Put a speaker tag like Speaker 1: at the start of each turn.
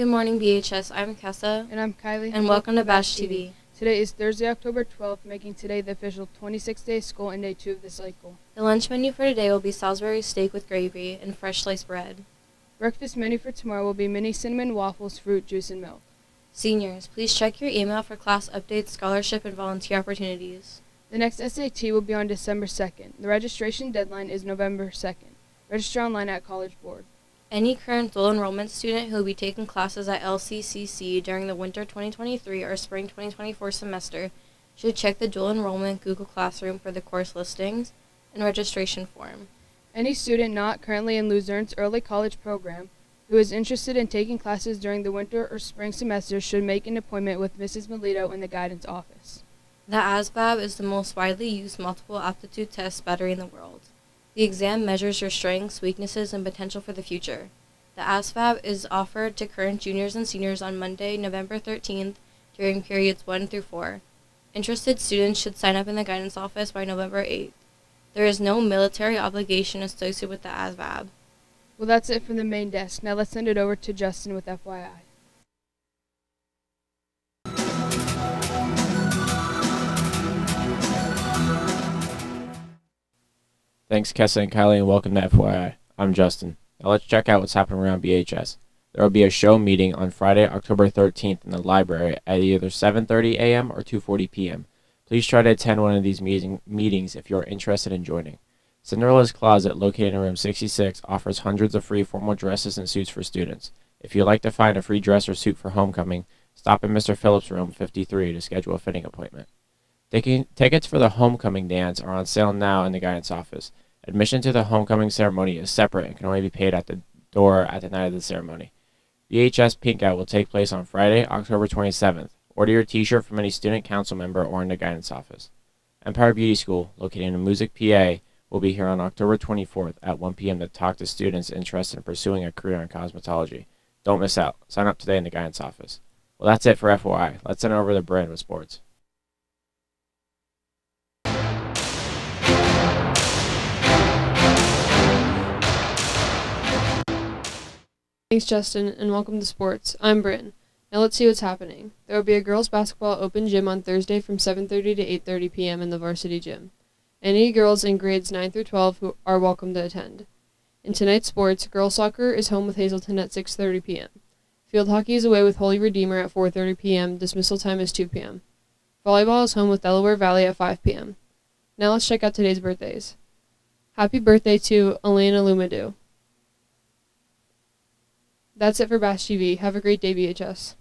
Speaker 1: Good morning, BHS. I'm Kessa,
Speaker 2: And I'm Kylie.
Speaker 1: and welcome to Bash TV.
Speaker 2: Today is Thursday, October 12th, making today the official 26th day of school and day two of the cycle.
Speaker 1: The lunch menu for today will be Salisbury steak with gravy and fresh sliced bread.
Speaker 2: Breakfast menu for tomorrow will be mini cinnamon waffles, fruit, juice, and milk.
Speaker 1: Seniors, please check your email for class updates, scholarship, and volunteer opportunities.
Speaker 2: The next SAT will be on December 2nd. The registration deadline is November 2nd. Register online at College Board.
Speaker 1: Any current dual enrollment student who will be taking classes at LCCC during the winter 2023 or spring 2024 semester should check the dual enrollment Google Classroom for the course listings and registration form.
Speaker 2: Any student not currently in Luzerne's early college program who is interested in taking classes during the winter or spring semester should make an appointment with Mrs. Melito in the guidance office.
Speaker 1: The ASVAB is the most widely used multiple aptitude test battery in the world. The exam measures your strengths, weaknesses, and potential for the future. The ASVAB is offered to current juniors and seniors on Monday, November 13th during periods 1 through 4. Interested students should sign up in the guidance office by November 8th. There is no military obligation associated with the ASVAB.
Speaker 2: Well, that's it from the main desk. Now let's send it over to Justin with FYI.
Speaker 3: Thanks, Kessa and Kylie, and welcome to FYI. I'm Justin. Now let's check out what's happening around BHS. There will be a show meeting on Friday, October 13th in the library at either 7:30 a.m. or 2:40 p.m. Please try to attend one of these meeting, meetings if you are interested in joining. Cinderella's Closet, located in room 66, offers hundreds of free formal dresses and suits for students. If you'd like to find a free dress or suit for homecoming, stop in Mr. Phillips' room 53 to schedule a fitting appointment. Ticket- Tickets for the homecoming dance are on sale now in the guidance office. Admission to the homecoming ceremony is separate and can only be paid at the door at the night of the ceremony. BHS Pink Out will take place on Friday, October 27th. Order your t-shirt from any student council member or in the guidance office. Empire Beauty School, located in Moosic, PA, will be here on October 24th at 1 p.m. to talk to students interested in pursuing a career in cosmetology. Don't miss out. Sign up today in the guidance office. Well, that's it for FYI. Let's send over to Bryn with sports.
Speaker 4: Thanks, Justin, and welcome to sports. I'm Bryn. Now let's see what's happening. There will be a girls' basketball open gym on Thursday from 7:30 to 8:30 p.m. in the varsity gym. Any girls in grades 9 through 12 who are welcome to attend. In tonight's sports, girls soccer is home with Hazleton at 6:30 p.m. Field hockey is away with Holy Redeemer at 4:30 p.m. Dismissal time is 2 p.m. Volleyball is home with Delaware Valley at 5 p.m. Now let's check out today's birthdays. Happy birthday to Elena Lumadou. That's it for Bash TV. Have a great day, BHS.